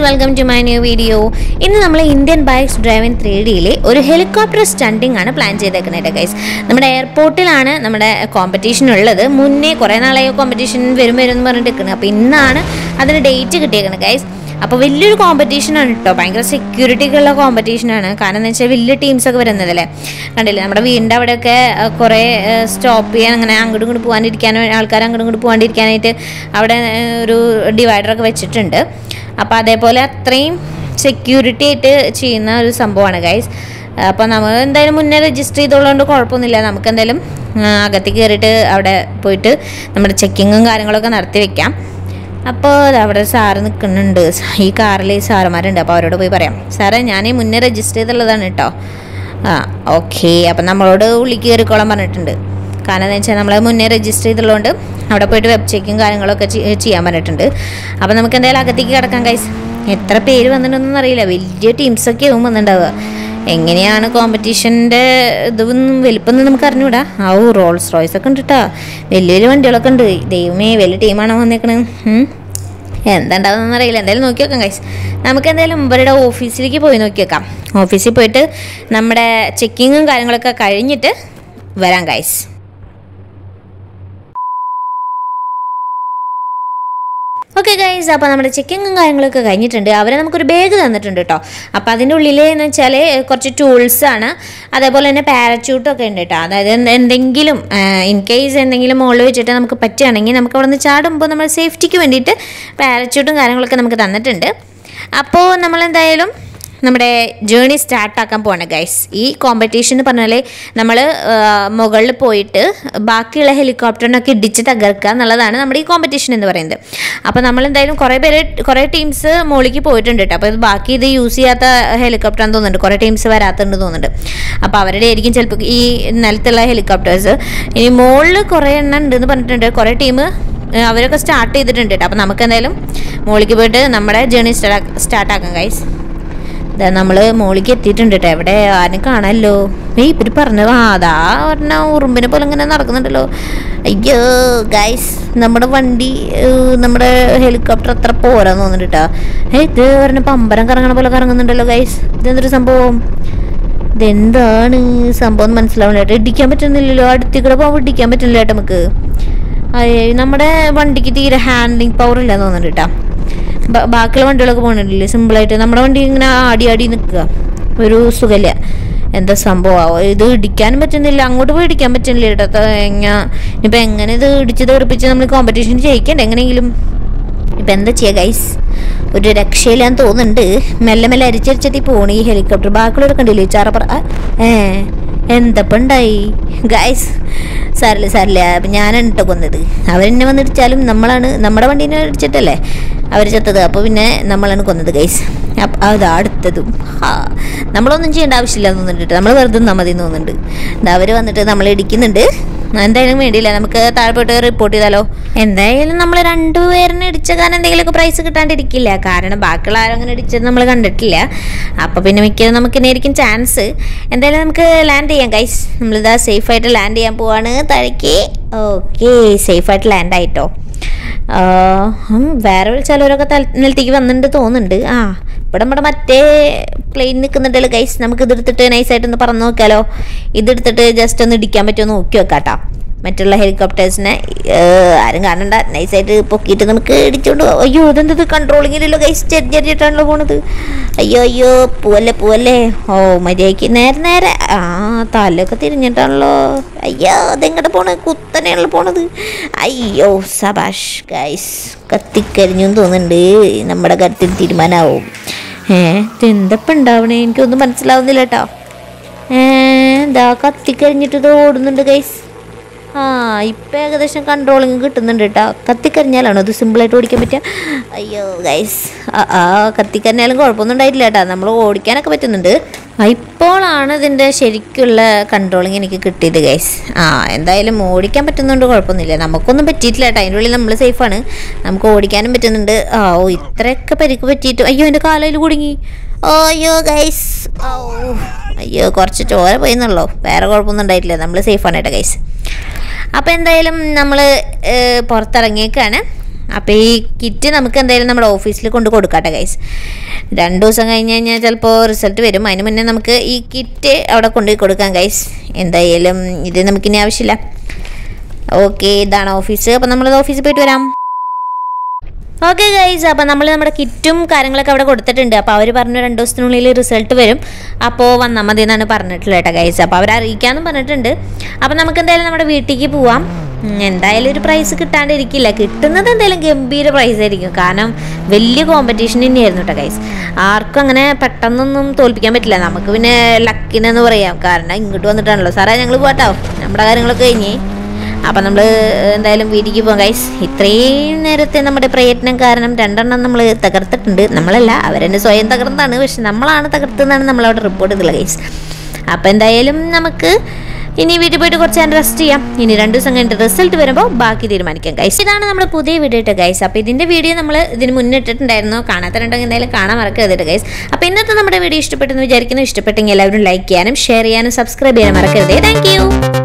Guys welcome to my new video ഇന്ന് നമ്മൾ Indian bikes driving three ഡിയിലെ ഒരു ഹെലികോപ്റ്റർ സ്റ്റണ്ടിങ് ആണ് പ്ലാൻ ചെയ്തേക്കുന്നത് ഗൈസ്. നമ്മുടെ എയർപോർട്ടിലാണ് നമ്മുടെ കോമ്പറ്റീഷൻ ഉള്ളത്. മുന്നേ കുറേ നാളായി കോമ്പറ്റീഷൻ വരും വരും എന്ന് പറഞ്ഞിട്ട് നിൽക്കുന്നത് അപ്പോൾ ഇന്നാണ് അതിന് ഡേറ്റ് കിട്ടിയേക്കുന്നത് ഗൈസ്. അപ്പോൾ വലിയൊരു കോമ്പറ്റീഷൻ ആണ് കേട്ടോ ഭയങ്കര സെക്യൂരിറ്റിക്കുള്ള കോമ്പറ്റീഷനാണ് കാരണം എന്ന് വെച്ചാൽ വലിയ ടീംസ് ഒക്കെ വരുന്നതല്ലേ കണ്ടില്ലേ? നമ്മുടെ വീടിന്റെ അവിടെയൊക്കെ കുറേ സ്റ്റോപ്പ് ചെയ്യാൻ അങ്ങനെ അങ്ങോട്ടും ഇങ്ങോട്ട് പോകാണ്ടിരിക്കാനും ആൾക്കാർ അങ്ങോട്ടും ഇങ്ങോട്ട് പോകാണ്ടിരിക്കാനായിട്ട് അവിടെ ഒരു ഡിവൈഡറൊക്കെ വെച്ചിട്ടുണ്ട്. അപ്പോൾ അതേപോലെ അത്രയും സെക്യൂരിറ്റി ആയിട്ട് ചെയ്യുന്ന ഒരു സംഭവമാണ് ഗൈസ് അപ്പോൾ നമ്മൾ എന്തായാലും മുന്നേ രജിസ്റ്റർ ചെയ്തോളുകൊണ്ട് കുഴപ്പമൊന്നുമില്ല. നമുക്ക് എന്തായാലും അകത്ത് കയറിയിട്ട് അവിടെ പോയിട്ട് നമ്മുടെ ചെക്കിങ്ങും കാര്യങ്ങളൊക്കെ നടത്തി വെക്കാം. അപ്പോൾ അവിടെ സാറ് നിൽക്കുന്നുണ്ട് ഈ കാറിൽ സാറുമാരുണ്ട്. അപ്പോൾ അവരോട് പോയി പറയാം. സാറേ ഞാൻ ഈ മുന്നേ രജിസ്റ്റർ ചെയ്തുള്ളതാണ് കേട്ടോ ആ ഓക്കെ അപ്പം നമ്മളോട് ഉള്ളിൽ കയറിക്കോളാൻ പറഞ്ഞിട്ടുണ്ട്. കാരണം എന്ന് വെച്ചാൽ നമ്മൾ മുന്നേ രജിസ്റ്റർ ചെയ്തുള്ളതുകൊണ്ട് അവിടെ പോയിട്ട് വെബ് ചെക്കിങ് കാര്യങ്ങളൊക്കെ ചെയ്- ചെയ്യാൻ പറഞ്ഞിട്ടുണ്ട്. അപ്പോൾ നമുക്ക് എന്തായാലും അകത്തേക്ക് കിടക്കാം കൈസ് എത്ര പേര് വന്നിട്ടുണ്ടെന്നൊന്നും അറിയില്ല. വലിയ ടീംസൊക്കെ ആവും വന്നിട്ടുണ്ടാവുക. എങ്ങനെയാണ് കോമ്പറ്റീഷന്റെ ഇതൊന്നും വലിപ്പം നമുക്ക് അറിഞ്ഞൂടാ ആ ഓ റോൾസ് റോയ്സ് ഒക്കെ ഉണ്ട് കേട്ടോ വലിയ വലിയ വണ്ടികളൊക്കെ ഉണ്ട്. ദൈവമേ വലിയ ടീമാണോ വന്നേക്കണത് എന്താണ്ടാവുന്നതെന്ന് എന്താ അറിയില്ല. എന്തായാലും നോക്കി നോക്കാം കൈസ് നമുക്ക് എന്തായാലും ഇവരുടെ ഓഫീസിലേക്ക് പോയി നോക്കി നോക്കാം ഓഫീസിൽ പോയിട്ട് നമ്മുടെ ചെക്കിങ്ങും കാര്യങ്ങളൊക്കെ കഴിഞ്ഞിട്ട് വരാം ഗൈസ് ഓക്കെ ഗൈസ് അപ്പോൾ നമ്മുടെ ചെക്കിങ്ങും കാര്യങ്ങളൊക്കെ കഴിഞ്ഞിട്ടുണ്ട്. അവരെ നമുക്കൊരു ബാഗ് തന്നിട്ടുണ്ട് കേട്ടോ അപ്പോൾ അതിന്റെ ഉള്ളിൽ എന്ന് വെച്ചാൽ കുറച്ച് ടൂൾസാണ് അതേപോലെ തന്നെ പാരച്യൂട്ടൊക്കെ ഉണ്ട് കേട്ടോ അതായത് എന്തെങ്കിലും ഇൻ കേസ് എന്തെങ്കിലും മുകളിൽ വെച്ചിട്ട് നമുക്ക് പറ്റുകയാണെങ്കിൽ നമുക്ക് അവിടെ നിന്ന് ചാടുമ്പോൾ നമ്മൾ സേഫ്റ്റിക്ക് വേണ്ടിയിട്ട് പാരച്യൂട്ടും കാര്യങ്ങളൊക്കെ നമുക്ക് തന്നിട്ടുണ്ട്. അപ്പോൾ നമ്മളെന്തായാലും നമ്മുടെ ജേണി സ്റ്റാർട്ടാക്കാൻ പോവാണ് ഗൈസ് ഈ കോമ്പറ്റീഷൻ എന്ന് പറഞ്ഞാൽ നമ്മൾ മുകളിൽ പോയിട്ട് ബാക്കിയുള്ള ഹെലികോപ്റ്ററിനൊക്കെ ഇടിച്ച് തകർക്കുക എന്നുള്ളതാണ് നമ്മുടെ ഈ കോമ്പറ്റീഷൻ എന്ന് പറയുന്നത്. അപ്പോൾ നമ്മൾ എന്തായാലും കുറേ പേര് കുറേ ടീംസ് മുകളിലേക്ക് പോയിട്ടുണ്ട് കേട്ടോ അപ്പോൾ ഇത് ബാക്കി ഇത് യൂസ് ചെയ്യാത്ത ഹെലികോപ്റ്ററാന്ന് തോന്നുന്നുണ്ട്. കുറേ ടീംസ് വരാത്തുണ്ട് തോന്നുന്നുണ്ട്. അപ്പോൾ അവരുടെ ആയിരിക്കും ചിലപ്പോൾ ഈ നിലത്തുള്ള ഹെലികോപ്റ്റേഴ്സ് ഇനി മുകളിൽ കുറേ എണ്ണം ഉണ്ടെന്ന് പറഞ്ഞിട്ടുണ്ട്. കുറേ ടീം അവരൊക്കെ സ്റ്റാർട്ട് ചെയ്തിട്ടുണ്ട് കേട്ടോ അപ്പോൾ നമുക്ക് എന്തായാലും മുകളിലേക്ക് പോയിട്ട് നമ്മുടെ ജേണി സ്റ്റാർട്ട് സ്റ്റാർട്ടാക്കാം ഗൈസ് ഇതാ നമ്മൾ മോളിക്ക് എത്തിയിട്ടുണ്ട് കേട്ടോ എവിടെ? ആരും കാണാമല്ലോ ഏയ് ഇവർ പറഞ്ഞത്. അതാ പറഞ്ഞ ഉറുമ്പിനെ പോലെ ഇങ്ങനെ നടക്കുന്നുണ്ടല്ലോ. അയ്യോ ഗൈസ് നമ്മുടെ വണ്ടി നമ്മുടെ ഹെലികോപ്റ്റർ അത്ര പോരാന്ന് തോന്നിട്ടാ ഏ ഇത് പറഞ്ഞ പമ്പരം കറങ്ങണ പോലെ കറങ്ങുന്നുണ്ടല്ലോ ഗൈസ് ഇതെന്തൊരു സംഭവം? ഇതെന്താണ് സംഭവം എന്ന് മനസ്സിലാവില്ല കേട്ടോ ഇടിക്കാൻ പറ്റുന്നില്ലല്ലോ. അടുത്തേക്കൂടെ പോകുമ്പോൾ ഇടിക്കാൻ പറ്റുന്നില്ല കേട്ടോ നമുക്ക്. നമ്മുടെ വണ്ടിക്ക് തീരെ ഹാൻഡ്ലിങ് പവർ ഇല്ല തോന്നുന്നുണ്ട് കേട്ടോ ബാക്കിയുള്ള വണ്ടികളൊക്കെ പോകണില്ലേ സിമ്പിളായിട്ട് നമ്മുടെ വണ്ടി ഇങ്ങനെ ആടി ആടി നിൽക്കുക. ഒരു സുഖമില്ല എന്താ സംഭവം? ഇത് ഇടിക്കാനും പറ്റുന്നില്ല. അങ്ങോട്ട് പോയി ഇടിക്കാൻ പറ്റുന്നില്ല കേട്ടോ. എങ്ങനെ ഇപ്പം എങ്ങനെ ഇത് ഇടിച്ച് തെറിപ്പിച്ച് നമ്മൾ കോമ്പറ്റീഷൻ ജയിക്കണ്ടേ എങ്ങനെയെങ്കിലും? ഇപ്പം എന്താ ചെയ്യുക ഗൈസ് ഒരു രക്ഷയില്ലാന്ന് തോന്നുന്നുണ്ട്. മെല്ലെ മെല്ലെ അരിച്ചരിച്ചെത്തി പോണു ഈ ഹെലികോപ്റ്റർ ബാക്കിയുള്ളവർ കണ്ടില്ലേ? ചാറപ്പറ ഏ എന്തപ്പം ഉണ്ടായി? ഗൈസ് സാറില്ല സാറില്ല ഞാനാണ് കേട്ടോ കൊന്നത്. അവരെന്നെ വന്നിടിച്ചാലും നമ്മളാണ് നമ്മുടെ വണ്ടീനെ ഇടിച്ചിട്ടല്ലേ അവർ ചത്തത്. അപ്പോൾ പിന്നെ നമ്മളാണ് കൊന്നത് ഗൈസ് അത് അടുത്തതും. നമ്മളൊന്നും ചെയ്യേണ്ട ആവശ്യമില്ല എന്ന് തോന്നുന്നുണ്ട്. നമ്മൾ വെറുതെ നിന്നാൽ മതി തോന്നുന്നുണ്ട്. അവർ വന്നിട്ട് നമ്മൾ ഇടിക്കുന്നുണ്ട്. എന്തായാലും വേണ്ടിയില്ല. നമുക്ക് താഴെ റിപ്പോർട്ട് ചെയ്താലോ? എന്തായാലും നമ്മൾ രണ്ടുപേരിനെ ഇടിച്ച കാരണം എന്തെങ്കിലുമൊക്കെ പ്രൈസ് കിട്ടാണ്ടിരിക്കില്ല. കാരണം ബാക്കിയുള്ള ആരും അങ്ങനെ ഇടിച്ചത് നമ്മൾ കണ്ടിട്ടില്ല. അപ്പോൾ പിന്നെ മിക്കതും നമുക്ക് ഇനിയായിരിക്കും ചാൻസ് എന്തായാലും നമുക്ക് ലാൻഡ് ചെയ്യാം ഗൈസ് നമ്മളിതാ സേഫായിട്ട് ലാൻഡ് ചെയ്യാൻ പോവാണ്. താഴേക്ക്. ഓക്കെ സേഫായിട്ട് ലാൻഡ് ആയിട്ടോ. വേറെ ചിലവരൊക്കെ നിലത്തേക്ക് വന്നിട്ടുണ്ട് തോന്നുന്നുണ്ട്. ആ ഇവിടെ നമ്മുടെ മറ്റേ പ്ലെയിൻ നിൽക്കുന്നുണ്ടല്ലോ ഗൈസ് നമുക്ക് ഇതെടുത്തിട്ട് നൈസായിട്ടൊന്ന് നോക്കാലോ നോക്കിയാലോ? ഇതെടുത്തിട്ട് ജസ്റ്റ് ഒന്ന് ഇടിക്കാൻ പറ്റുമോ നോക്കി വെക്കാട്ടോ. മറ്റുള്ള ഹെലികോപ്റ്റേഴ്സിനെ ആരും കാണണ്ട. നൈസായിട്ട് പൊക്കിയിട്ട് നമുക്ക് ഇടിച്ചോണ്ട് പോവാം. അയ്യോ ഇതെന്തത് കൺട്രോളിങ്ങിലല്ലോ ചെറിയ ചെറിഞ്ഞിട്ടാണല്ലോ പോണത്. അയ്യോ അയ്യോ പൂവല്ലേ പൂവല്ലേ. ഓ മര്യാദയ്ക്ക് നേരെ നേരെ. ആ തലൊക്കെ തിരിഞ്ഞിട്ടാണല്ലോ. അയ്യോ അതെങ്ങോട്ട് പോണത് കുത്തനെയാണല്ലോ പോണത്. അയ്യോ സബാഷ് ഗൈസ് കത്തിക്കരിഞ്ഞു തോന്നുന്നുണ്ട്. നമ്മുടെ കാര്യത്തിൽ തീരുമാനമാവും ഏ ഇതെന്തപ്പം ഉണ്ടാവണേ? എനിക്കൊന്നും മനസ്സിലാവുന്നില്ല കേട്ടോ ഏ എന്താ കത്തിക്കരിഞ്ഞിട്ട് ഇത് ഓടുന്നുണ്ട് ഗൈസ് ആ ഇപ്പം ഏകദേശം കൺട്രോളിങ് കിട്ടുന്നുണ്ട് കേട്ടോ കത്തിക്കരിഞ്ഞാലാണോ? അത് സിമ്പിളായിട്ട് ഓടിക്കാൻ പറ്റുക അയ്യോ ഗൈസ് ആ കത്തിക്കരിഞ്ഞാലും കുഴപ്പമൊന്നും ഉണ്ടായിട്ടില്ല കേട്ടോ നമ്മൾ ഓടിക്കാനൊക്കെ പറ്റുന്നുണ്ട്. ഇപ്പോഴാണ് ഇതിന്റെ ശരിക്കുള്ള കൺട്രോളിങ് എനിക്ക് കിട്ടിയത് ഗൈസ് ആ എന്തായാലും ഓടിക്കാൻ പറ്റുന്നുണ്ട് കുഴപ്പമൊന്നുമില്ല. നമുക്കൊന്നും പറ്റിയിട്ടില്ല കേട്ടോ അതിന്റെ ഉള്ളിൽ നമ്മൾ സേഫാണ് നമുക്ക് ഓടിക്കാനും പറ്റുന്നുണ്ട്. ആ ഓ ഇത്രയൊക്കെ പരിക്ക് പറ്റിയിട്ട് അയ്യോ എന്റെ കാലയിൽ കുടുങ്ങി. ഓ അയ്യോ ഗൈസ് ഓ അയ്യോ കുറച്ച് ചോര പോയിന്നുള്ളൂ വേറെ കുഴപ്പമൊന്നും ഉണ്ടായിട്ടില്ല. നമ്മൾ സേഫാണ് കേട്ടോ ഗൈസ് അപ്പോൾ എന്തായാലും നമ്മൾ പുറത്തിറങ്ങിയേക്കാണ്. അപ്പോൾ ഈ കിറ്റ് നമുക്ക് എന്തായാലും നമ്മുടെ ഓഫീസിൽ കൊണ്ട് കൊടുക്കാട്ടെ ഗൈസ് രണ്ട് ദിവസം കഴിഞ്ഞ് കഴിഞ്ഞാൽ ചിലപ്പോൾ റിസൾട്ട് വരും. അതിന് മുന്നേ നമുക്ക് ഈ കിറ്റ് അവിടെ കൊണ്ടുപോയി കൊടുക്കാം ഗൈസ് എന്തായാലും ഇത് നമുക്കിനി ആവശ്യമില്ല. ഓക്കെ ഇതാണ് ഓഫീസ് അപ്പോൾ നമ്മളത് ഓഫീസിൽ പോയിട്ട് വരാം. ഓക്കെ ഗൈസ് അപ്പോൾ നമ്മൾ നമ്മുടെ കിറ്റും കാര്യങ്ങളൊക്കെ അവിടെ കൊടുത്തിട്ടുണ്ട്. അപ്പോൾ അവർ പറഞ്ഞു രണ്ട് ദിവസത്തിനുള്ളിൽ റിസൾട്ട് വരും. അപ്പോൾ വന്നാൽ മതി എന്നാണ് പറഞ്ഞിട്ടുള്ളത് കേട്ടോ ഗൈസ് അപ്പോൾ അവർ അറിയിക്കാമെന്നും പറഞ്ഞിട്ടുണ്ട്. അപ്പോൾ നമുക്ക് എന്തായാലും നമ്മുടെ വീട്ടിലേക്ക് പോവാം. എന്തായാലും ഒരു പ്രൈസ് കിട്ടാണ്ടിരിക്കില്ല. കിട്ടുന്നത് എന്തായാലും ഗംഭീര പ്രൈസ് ആയിരിക്കും. കാരണം വലിയ കോമ്പറ്റീഷൻ തന്നെയായിരുന്നു കേട്ടോ ഗൈസ് ആർക്കും അങ്ങനെ പെട്ടെന്നൊന്നും തോൽപ്പിക്കാൻ പറ്റില്ല. നമുക്ക് പിന്നെ ലക്കിനെന്ന് പറയാം. കാരണം ഇങ്ങോട്ട് വന്നിട്ടാണല്ലോ. സാറേ ഞങ്ങൾ പോട്ടോ നമ്മുടെ കാര്യങ്ങളൊക്കെ കഴിഞ്ഞേ. അപ്പം നമ്മൾ എന്തായാലും വീട്ടിലേക്ക് പോകാം ഗൈസ് ഇത്രയും നേരത്തെ നമ്മുടെ പ്രയത്നം കാരണം രണ്ടെണ്ണം നമ്മൾ തകർത്തിട്ടുണ്ട്. നമ്മളല്ല അവരെന്നെ സ്വയം തകർന്നാണ് പക്ഷെ നമ്മളാണ് തകർത്തതെന്നാണ് നമ്മളവിടെ റിപ്പോർട്ട് ചെയ്തുള്ളത് ഗൈസ് അപ്പം എന്തായാലും നമുക്ക് ഇനി വീട്ടിൽ പോയിട്ട് കുറച്ച് നേരം റെസ്റ്റ് ചെയ്യാം. ഇനി രണ്ട് ദിവസം കഴിഞ്ഞിട്ട് റിസൾട്ട് വരുമ്പോൾ ബാക്കി തീരുമാനിക്കാം ഗൈസ് ഇതാണ് നമ്മുടെ പുതിയ വീഡിയോ ഇട്ട് ഗൈസ് അപ്പോൾ ഇതിന്റെ വീഡിയോ നമ്മൾ ഇതിന് മുന്നേ ഇട്ടിട്ടുണ്ടായിരുന്നു. കാണാത്തരുണ്ടെങ്കിൽ എന്തായാലും കാണാൻ മറക്കരുത് ഗൈസ് അപ്പോൾ ഇന്നത്തെ നമ്മുടെ വീഡിയോ ഇഷ്ടപ്പെട്ടെന്ന് വിചാരിക്കുന്നു. ഇഷ്ടപ്പെട്ടെങ്കിൽ എല്ലാവരും ലൈക്ക് ചെയ്യാനും ഷെയർ ചെയ്യാനും സബ്സ്ക്രൈബ് ചെയ്യാനും മറക്കരുത്. താങ്ക്